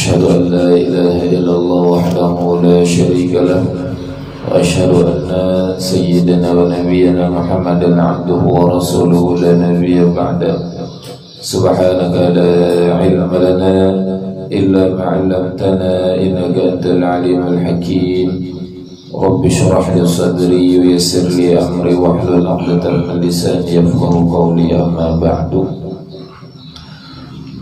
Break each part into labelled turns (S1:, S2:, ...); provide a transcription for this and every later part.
S1: أشهد أن لا إله إلا الله وحده لا شريك له وأشهد أن سيدنا ونبينا محمدا عبده ورسوله لا نبي بعده. سبحانك لا علم لنا إلا ما علمتنا إنك أنت العليم الحكيم. رب اشرح لي صدري ويسر لي أمري واحلل عقدة من لساني يفقه قولي أما بعد.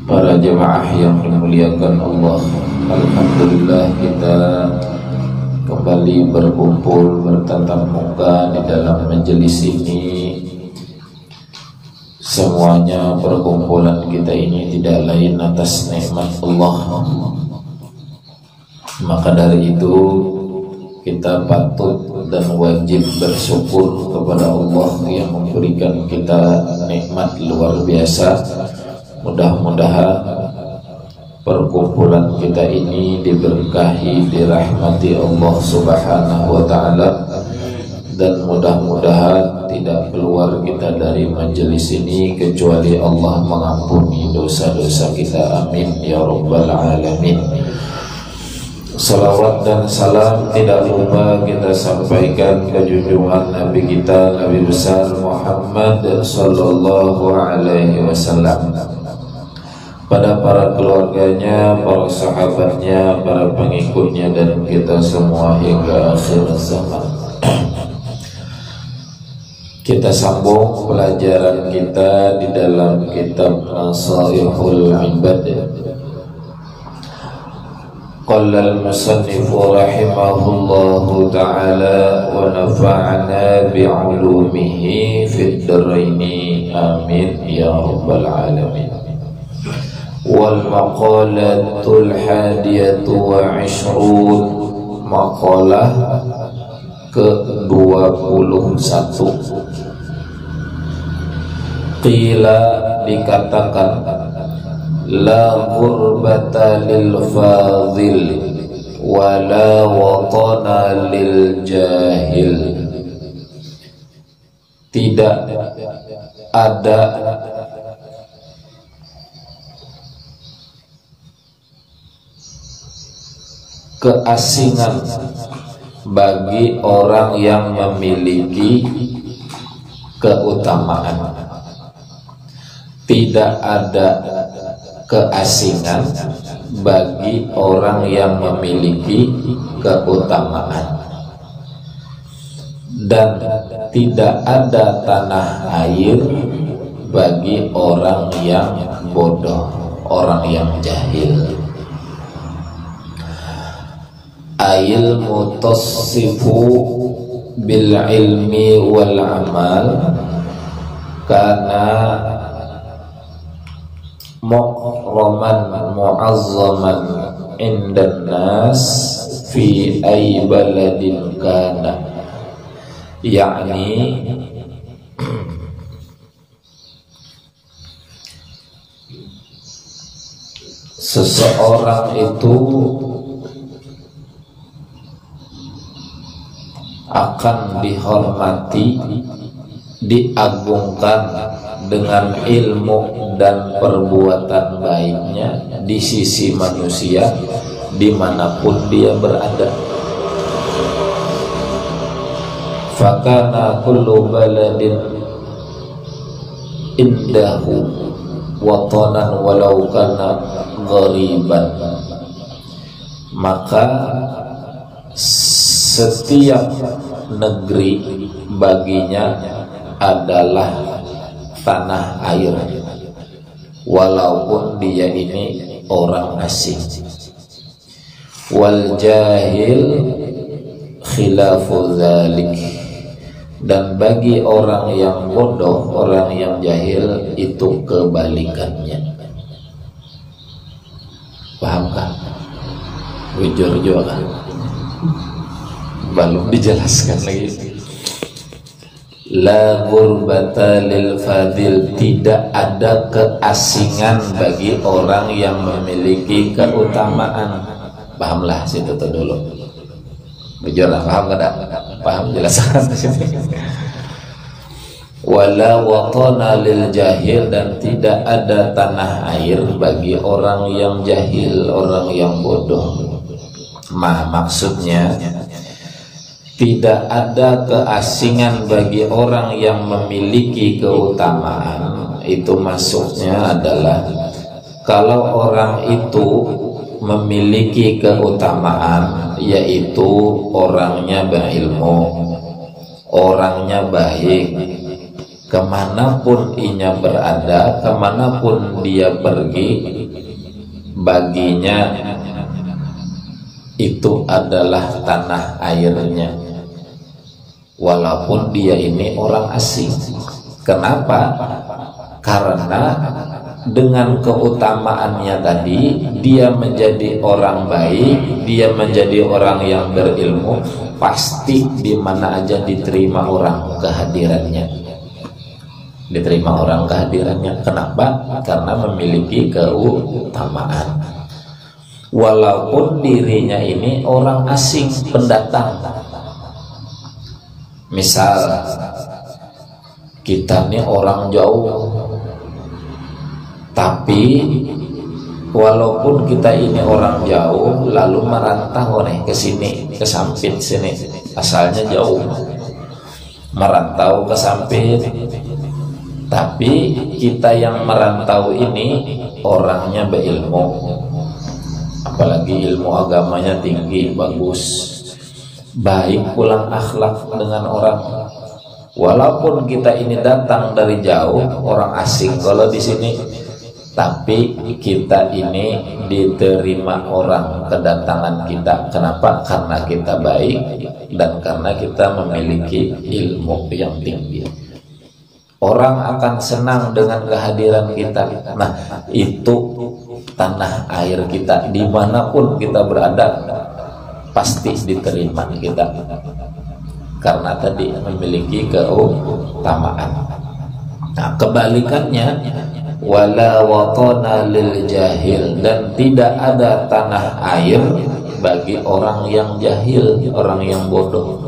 S1: Para jemaah yang dimuliakan Allah Alhamdulillah kita kembali berkumpul bertatap muka di dalam majelis ini. Semuanya perkumpulan kita ini tidak lain atas nikmat Allah. Maka dari itu kita patut dan wajib bersyukur kepada Allah yang memberikan kita nikmat luar biasa Mudah-mudahan perkumpulan kita ini diberkahi, dirahmati Allah Subhanahu wa taala dan mudah-mudahan tidak keluar kita dari majelis ini kecuali Allah mengampuni dosa-dosa kita. Amin ya rabbal alamin. Salawat dan salam tidak lupa kita sampaikan ke junjungan Nabi kita Nabi besar Muhammad sallallahu alaihi wasallam pada para keluarganya, para sahabatnya, para pengikutnya dan kita semua hingga akhir zaman. Kita sambung pelajaran kita di dalam kitab Nasihul Ibad. قال al-musannif الله taala wa بعلومه في الدرين امين Amin ya العالمين alamin. والمقالة الحادية وعشرون maqalah ke-21 Qila dikatakan La gurbata lil fadil Wa la watana lil jahil Tidak ada keasingan bagi orang yang memiliki keutamaan. Tidak ada keasingan bagi orang yang memiliki keutamaan. Dan tidak ada tanah air bagi orang yang bodoh orang yang jahil ayil mutasifu bil ilmi wal amal karena mu'raman mu'azzaman indan nas fi ay baladin kana. Yakni seseorang itu akan dihormati diagungkan dengan ilmu dan perbuatan baiknya di sisi manusia di mana pun dia berada. Fakana kullu baladin indahu watanan walau kana ghariban. Maka setiap negeri baginya adalah tanah air. Walaupun dia ini orang asing. Wal jahil khilafu dzalik dan bagi orang yang bodoh orang yang jahil itu kebalikannya. Paham kan jujur juga kan belum dijelaskan lagi La gurbata lil fadil Tidak ada keasingan bagi orang yang memiliki keutamaan Pahamlah situ tuh dulu Bujurlah, paham gak? Paham sini wala watana lil jahil dan tidak ada tanah air bagi orang yang jahil, orang yang bodoh. Ma maksudnya tidak ada keasingan bagi orang yang memiliki keutamaan itu maksudnya adalah kalau orang itu memiliki keutamaan yaitu orangnya berilmu orangnya baik ke mana pun inya berada, ke mana pun dia pergi, baginya itu adalah tanah airnya. Walaupun dia ini orang asing. Kenapa? Karena dengan keutamaannya tadi, dia menjadi orang baik, dia menjadi orang yang berilmu, pasti di mana aja diterima orang kehadirannya diterima orang kehadirannya. Kenapa? Karena memiliki keutamaan. Walaupun dirinya ini orang asing pendatang. Misal kita ini orang jauh. Tapi walaupun kita ini orang jauh lalu merantau nih ke sini ke samping sini. Asalnya jauh. Merantau ke samping. Tapi kita yang merantau ini orangnya berilmu apalagi ilmu agamanya tinggi bagus baik pulang akhlak dengan orang. Walaupun kita ini datang dari jauh orang asing kalau di sini. Tapi kita ini diterima orang kedatangan kita. Kenapa? Karena kita baik dan karena kita memiliki ilmu yang tinggi. Orang akan senang dengan kehadiran kita. Nah, itu tanah air kita. Di mana pun kita berada pasti diterima kita karena tadi memiliki keutamaan. Nah, kebalikannya wala watona lil jahil dan tidak ada tanah air bagi orang yang jahil, orang yang bodoh.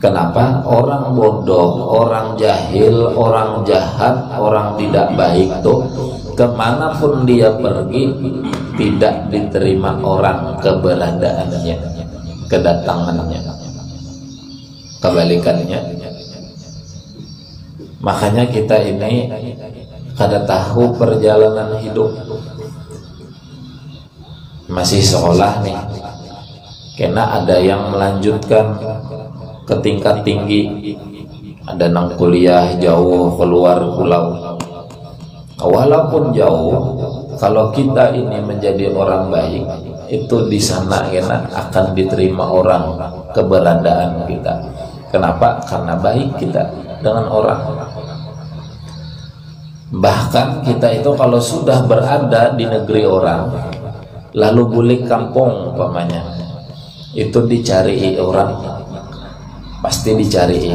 S1: Kenapa? Orang bodoh, orang jahil, orang jahat, orang tidak baik tuh ke mana pun dia pergi tidak diterima orang keberadaannya, kedatangannya. Kebalikannya, makanya kita ini kada tahu perjalanan hidup. Masih sekolah nih, karena ada yang melanjutkan ke tingkat tinggi. Ada nang kuliah jauh keluar pulau walaupun jauh kalau kita ini menjadi orang baik itu di sana enak akan diterima orang keberadaan kita. Kenapa? Karena baik kita dengan orang. Bahkan kita itu kalau sudah berada di negeri orang lalu boleh kampung umpamanya itu dicari orang pasti dicari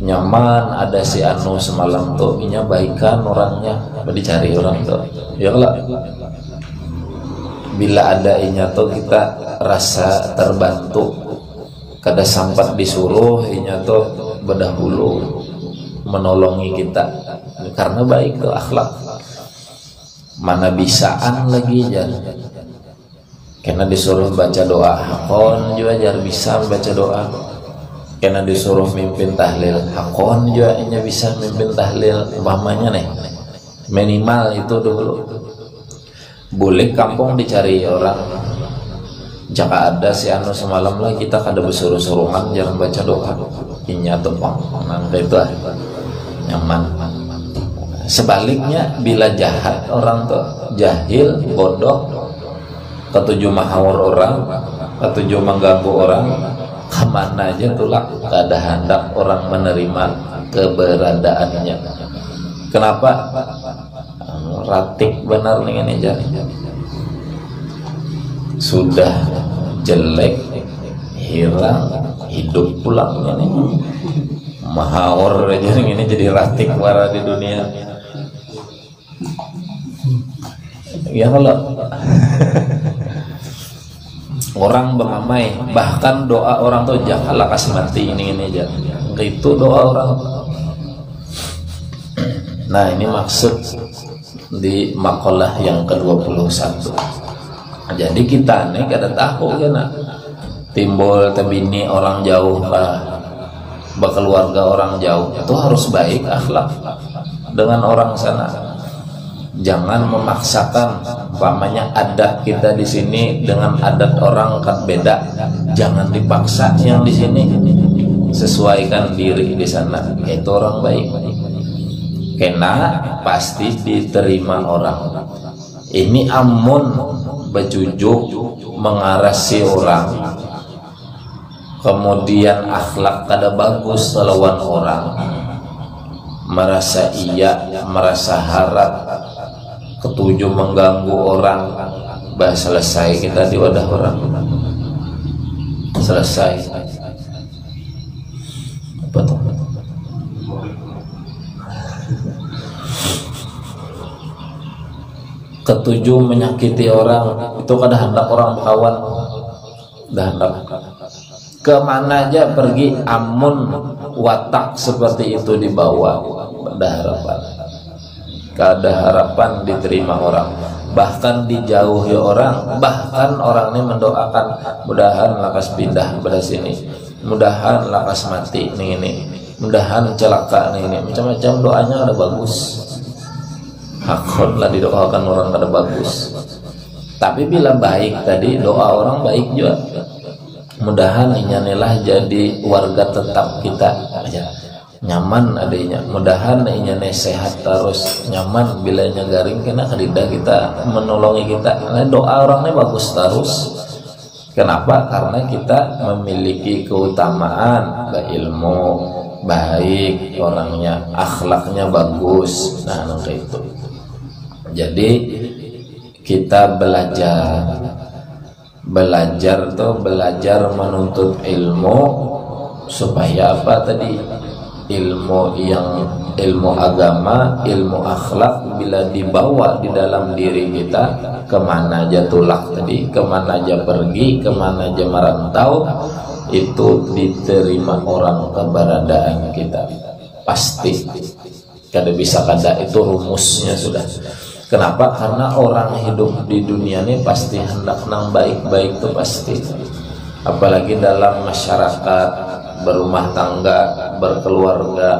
S1: nyaman ada si anu semalam tuh inya baikan orangnya. Dicari orang tuh? Ya lah bila ada inya tuh kita rasa terbantu. Kada sempat disuruh inya tuh berdahulu menolongi kita. Karena baik tuh akhlak. Mana bisaan lagi jar? Karena disuruh baca doa. Kon juga jar bisa baca doa karena disuruh mimpin tahlil. Hakon juga nya bisa mimpin tahlil. Umpamanya nih minimal itu dulu. Boleh kampung dicari orang. Jika ada si anu semalam lah kita kada bersuruh surungan jangan baca doa. Inya tumpang nangka itu nyaman. Sebaliknya bila jahat orang tuh jahil bodoh ketujuh mahawar orang ketujuh mengganggu orang aja tulak ada hendak orang menerima keberadaannya. Kenapa? Ratik benar ini jadi sudah jelek hilang hidup pulangnya nih mahawar aja ini jadi ratik warna di dunia. Ya kalau orang bernamai bahkan doa orang tuh janganlah kasih mati ini ini aja itu doa orang. Nah ini maksud di makalah yang ke-21. Jadi kita nih kada tahu kan timbul tebini orang jauh lah. Berkeluarga orang jauh itu harus baik akhlak. Dengan orang sana jangan memaksakan umpamanya adat kita di sini dengan adat orang kan beda. Jangan dipaksa yang di sini. Sesuaikan diri di sana. Itu orang baik. Kena pasti diterima orang. Ini amun bejujuk mengarasi orang. Kemudian akhlak kada bagus lawan orang merasa iya merasa harap ketujuh mengganggu orang bah selesai kita di wadah orang. Selesai. Ketujuh menyakiti orang itu kada hendak orang kawan dah ke mana aja pergi amun watak seperti itu dibawa. Ada harapan. Kada harapan diterima orang. Bahkan dijauhi orang. Bahkan orang ini mendoakan mudahan lakas pindah pada sini. Mudahan lakas mati nih ini mudahan celaka nih ini macam-macam doanya ada bagus. Hakon lah didoakan orang kada bagus. Tapi bila baik tadi doa orang baik juga mudahan inyanilah jadi warga tetap kita aja. Nyaman adanya. Mudahan inyane sehat terus. Nyaman bila garing kena kedida kita menolongi kita. Nah, doa orangnya bagus terus. Kenapa? Karena kita memiliki keutamaan. Ilmu baik orangnya akhlaknya bagus. Nah itu. Jadi kita belajar belajar tuh belajar menuntut ilmu supaya apa tadi? Ilmu yang ilmu agama ilmu akhlak bila dibawa di dalam diri kita ke mana aja tulak tadi ke mana aja pergi ke mana aja merantau itu diterima orang keberadaan kita. Pasti. Kada bisa kada itu rumusnya sudah Kenapa? Karena orang hidup di dunia ini pasti hendak nang baik-baik itu pasti. Apalagi dalam masyarakat berumah tangga, berkeluarga,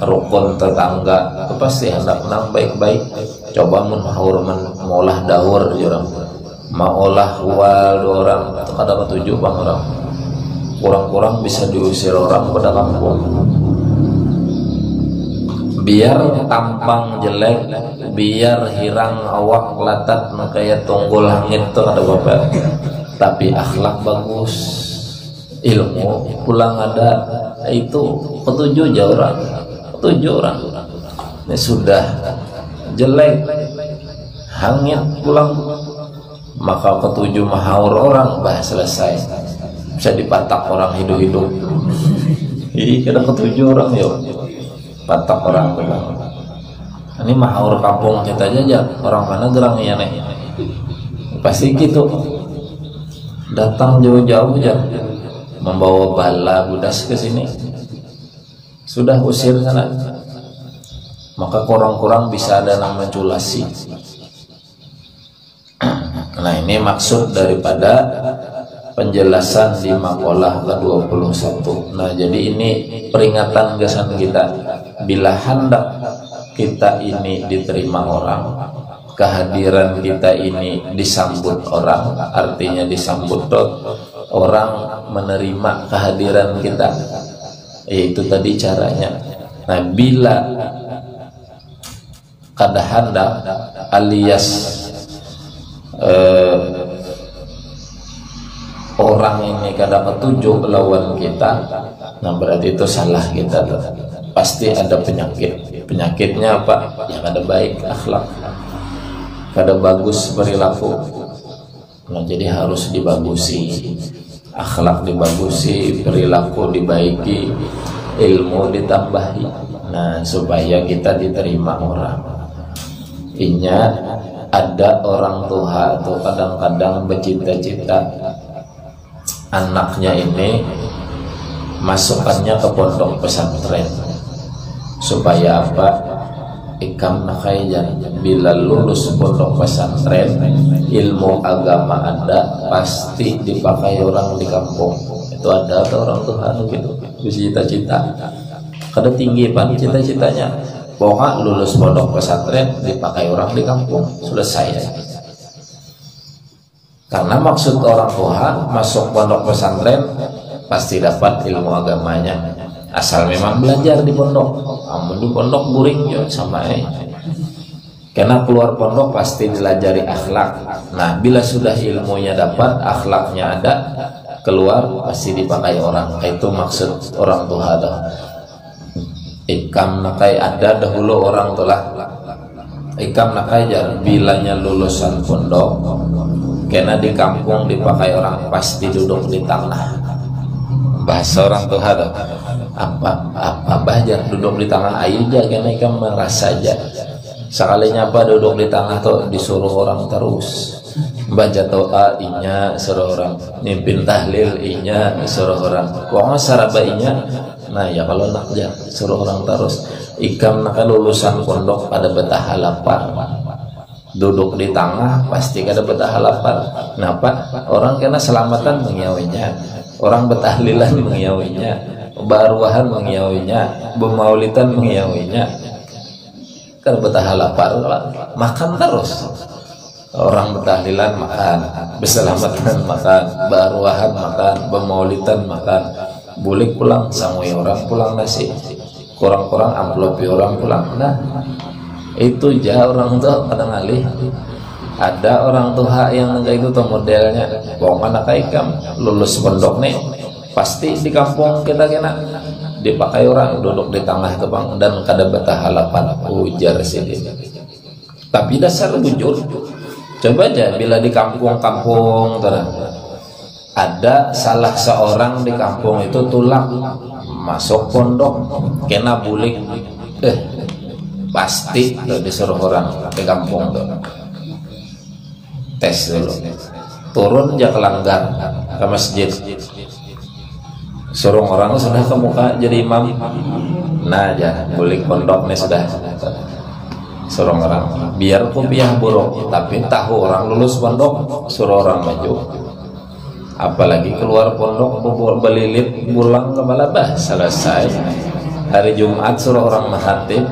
S1: rukun tetangga itu pasti hendak nang baik-baik. Coba mun haur mengolah dahur orang olah wal orang atau kada ketujuh bang orang kurang-kurang bisa diusir orang pada kampung biar tampang jelek biar hirang awak latat makanya tunggul langit tuh ada bapak. Tapi akhlak bagus ilmu pulang ada itu ketujuh jauh orang ketujuh orang. Ini sudah jelek hangit pulang maka ketujuh mahaur orang bah selesai. Bisa dipatak orang hidup-hidup. Kita ketujuh orang yuk patok orang bilang ini mah orang kampung kita aja orang mana gerang ya nih pasti gitu. Datang jauh-jauh aja membawa bala budas ke sini. Sudah usir sana. Maka kurang-kurang bisa ada nama culasi nah ini maksud daripada penjelasan di makalah ke-21 nah jadi ini peringatan kesan kita bila hendak kita ini diterima orang kehadiran kita ini disambut orang artinya disambut orang menerima kehadiran kita. Itu tadi caranya. Nah bila kada hendak alias eh, orang ini kada petunjuk lawan kita nah berarti itu salah kita pasti ada penyakit. Penyakitnya apa? Yang ada baik akhlak. Kada bagus perilaku. Nah jadi harus dibagusi. Akhlak dibagusi perilaku dibaiki ilmu ditambahi. Nah supaya kita diterima orang. Inya ada orang tua atau kadang-kadang bercita-cita. Anaknya ini masukkannya ke pondok pesantren supaya apa? Ikam nakaijan bila lulus pondok pesantren ilmu agama ada pasti dipakai orang di kampung. Itu ada atau orang Tuhan gitu. Cita-cita. Kada tinggi pan cita-citanya. Pokoknya lulus pondok pesantren dipakai orang di kampung. Selesai ya. karena maksud orang tua masuk pondok pesantren pasti dapat ilmu agamanya asal memang belajar di pondok. Amun di pondok guring ya sama eh. Karena keluar pondok pasti dilajari akhlak. Nah bila sudah ilmunya dapat akhlaknya ada keluar pasti dipakai orang. Itu maksud orang tua dah. Ikam nakai ada dahulu orang telah ikam nakai jar bilanya lulusan pondok karena di kampung dipakai orang pasti duduk di tanah. Bahasa orang tua dah apa apa bajar duduk di tanah air aja karena ikam merasa aja. Sekalinya apa duduk di tanah tuh disuruh orang terus. Baca doa inya suruh orang. Mimpin tahlil inya suruh orang. Wong saraba inya? Nah ya kalau nak ya suruh orang terus. Ikam nak lulusan pondok pada betah lapar duduk di tengah pasti kada betah lapar kenapa? Orang kena selamatan mengiawinya orang betahlilan mengiawinya baruahan mengiawinya bemaulitan mengiawinya kan betah lapar makan terus. Orang bertahlilan makan berselamatan makan baruahan makan pemaulitan makan. Bulik pulang samui orang pulang nasi. Kurang-kurang amplop orang pulang. Nah itu jauh orang tuh pada ngalih. Ada orang tua yang kayak itu tuh modelnya. Bawa anak ikam lulus pondok nih pasti di kampung kita kena. Dipakai orang duduk di tengah tebang dan kada betah halapan ujar sini. Tapi dasar bujur. Coba aja bila di kampung-kampung ada salah seorang di kampung itu tulang masuk pondok kena bulik eh pasti tuh disuruh orang di kampung tuh. Tes dulu. Turun aja langgar ke masjid suruh orang sudah ke muka jadi imam. Nah aja bulik pondok nih sudah. Suruh orang. Biar kopiah buruk tapi tahu orang lulus pondok suruh orang maju. Apalagi keluar pondok belilit pulang kepala bah selesai. Hari Jumat suruh orang mahatib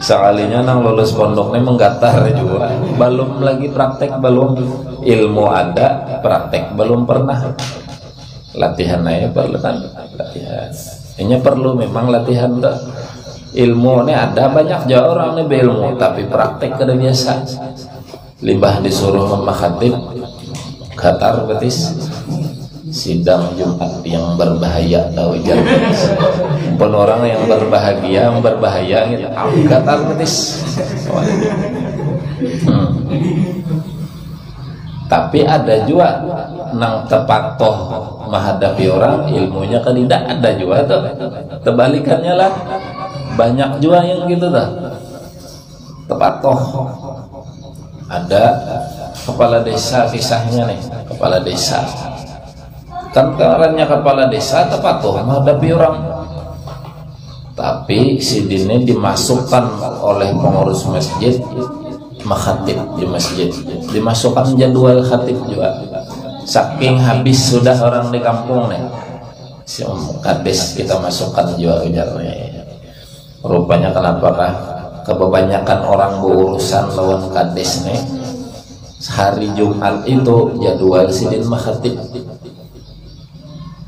S1: sekalinya nang lulus pondok ini menggatar juga. Belum lagi praktek belum. Ilmu ada praktek belum pernah latihan aja perlu kan latihan. Ini perlu memang latihan dah ilmu ini ada banyak jauh orang ini berilmu tapi praktek kada biasa. Limbah disuruh memakatib katar betis. Sidang Jumat yang berbahaya tahu jangan pun orang yang berbahagia yang berbahaya gitu. Betis. Hmm. Tapi ada juga nang tepat toh menghadapi orang ilmunya kan tidak ada juga tuh kebalikannya lah. Banyak juga yang gitu dah. Tepat toh ada kepala desa kisahnya nih kepala desa. Kan karanya kepala desa tepat toh menghadapi orang. Tapi si dini dimasukkan oleh pengurus masjid makhatib di masjid. Dimasukkan jadwal khatib juga. Saking habis sudah orang di kampung nih. Si om kades kita masukkan juga ujarnya. Rupanya kenapakah kebanyakan orang berurusan lawan kades nih. Hari Jumat itu jadwal sidin makhatib.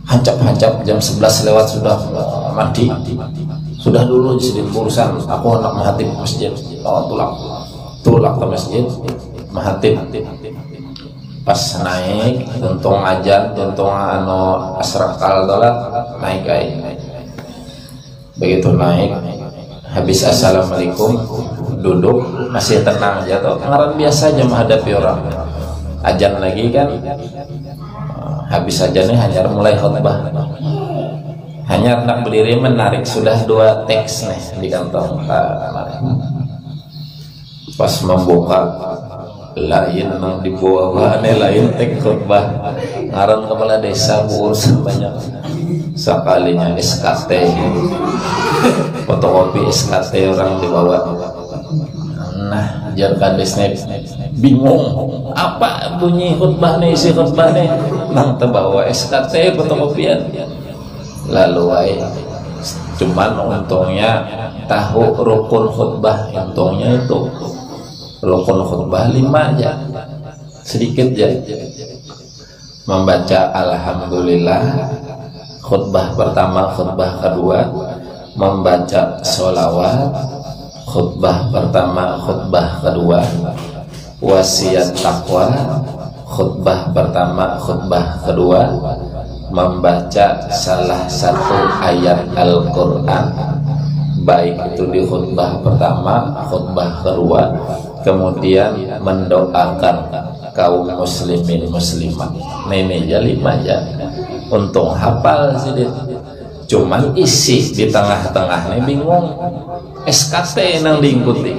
S1: Hancap-hancap jam 11 lewat sudah mati. Sudah dulu sidin urusan aku anak mahatib masjid. Oh tulak tulak ke masjid. Mahatib. Pas naik untung aja untung anu asrakal dolat naik ay begitu naik habis assalamualaikum duduk masih tenang aja tuh ngaran biasa aja menghadapi orang. Ajan lagi kan habis aja nih hanya mulai khutbah. Hanya nak berdiri menarik sudah dua teks nih di kantong pas membuka lain nang dibawa ane lain tek khutbah. Ngaran kepala desa urusan banyak. Sekalinya SKT fotokopi SKT orang dibawa nah jangan desne bingung apa bunyi khutbah nih isi khutbah nih? Nang terbawa SKT fotokopian lalu ay cuman untungnya tahu rukun khutbah untungnya itu rukun khutbah lima aja. Sedikit aja membaca alhamdulillah. Khutbah pertama khutbah kedua. Membaca sholawat. Khutbah pertama khutbah kedua. Wasiat takwa khutbah pertama khutbah kedua. Membaca salah satu ayat Al-Quran baik itu di khutbah pertama khutbah kedua kemudian mendoakan kaum muslimin muslimat. Nah ini aja lima aja untung hafal sedikit cuman isi di tengah-tengah ini bingung. SKT yang diikuti.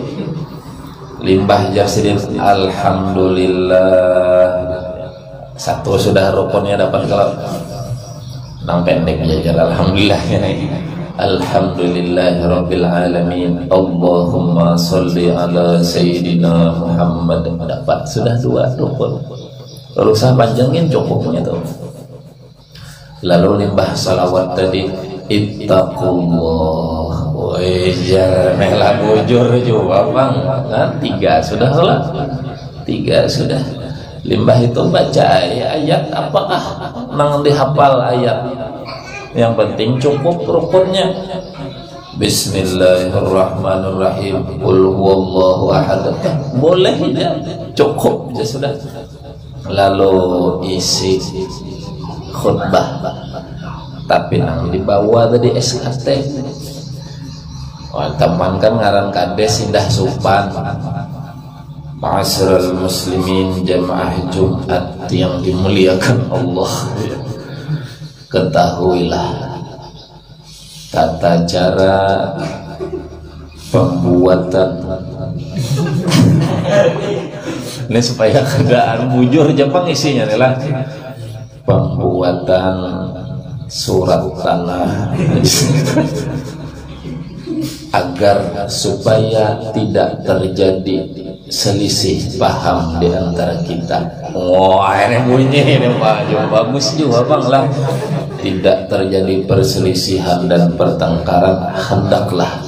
S1: Limbah jasidin Alhamdulillah. Satu sudah rukunnya dapat kalau. Nang pendek jajar Alhamdulillah ini Alhamdulillahirabbil alamin. Allahumma salli ala sayyidina Muhammad. Dapat sudah dua rukun. Lalu saya panjangin cukupnya tuh. Lalu limbah salawat tadi Ittaqullah Wajar Mela bujur juga bang nah, Tiga sudah lah Tiga sudah Limbah itu baca ayat Apakah nang dihafal ayat yang penting cukup rukunnya Bismillahirrahmanirrahim. Qul huwallahu ahad. Boleh ya Cukup. Ya sudah. Lalu isi khutbah. Tapi nang dibawa tadi SKT oh, Teman kan ngaran kades indah supan Ma'asyiral muslimin jamaah Jumat yang dimuliakan Allah ketahuilah. Tata cara pembuatan. Ini supaya keadaan bujur Jepang isinya adalah pembuatan surat tanah. Agar supaya tidak terjadi selisih paham di antara kita. Wah, ini bunyi ini Pak. Bagus juga Bang lah. Tidak terjadi perselisihan dan pertengkaran, hendaklah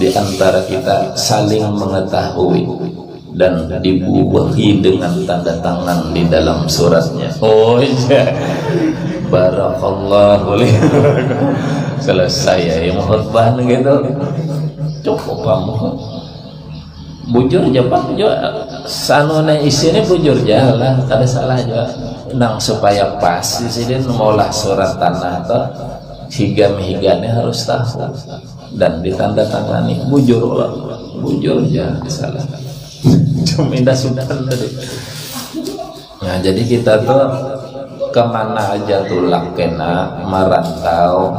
S1: di antara kita saling mengetahui dan dibuahi dengan tanda tangan di dalam suratnya. Oh iya. Barakallahu Selesai ya, khutbah gitu. Cukup kamu bujur Jepang juga sanune isine bujur jalan kada salah juga. Nang supaya pas sini maulah surat tanah atau higam higane harus tahu. Dan ditanda tangani bujur lah bujur ya salah cuma indah sudah tadi. Nah jadi kita tuh ke mana aja tuh lakena merantau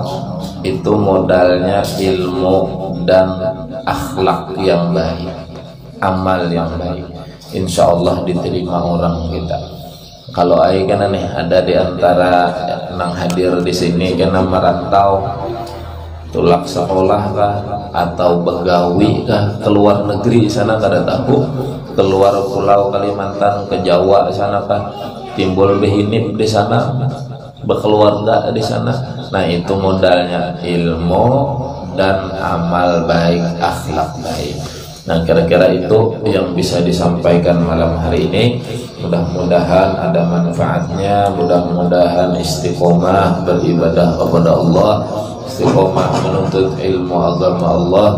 S1: itu modalnya ilmu dan akhlak yang baik amal yang baik. Insya Allah diterima orang kita. Kalau ai kan nih ada di antara nang hadir di sini karena merantau tulak sekolah kah atau begawi kah keluar negeri sana kada tahu keluar pulau Kalimantan ke Jawa sana kah timbul behinip di sana berkeluarga di sana. Nah itu modalnya ilmu dan amal baik akhlak baik Nah kira-kira itu yang bisa disampaikan malam hari ini. Mudah-mudahan ada manfaatnya Mudah-mudahan istiqomah beribadah kepada Allah. Istiqomah menuntut ilmu agama Allah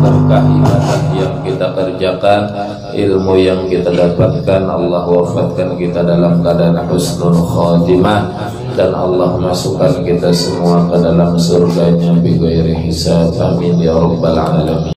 S1: Berkah ibadah yang kita kerjakan Ilmu yang kita dapatkan Allah wafatkan kita dalam keadaan husnul khatimah dan Allah masukkan kita semua ke dalam surganya bi hisab. Amin ya rabbal alamin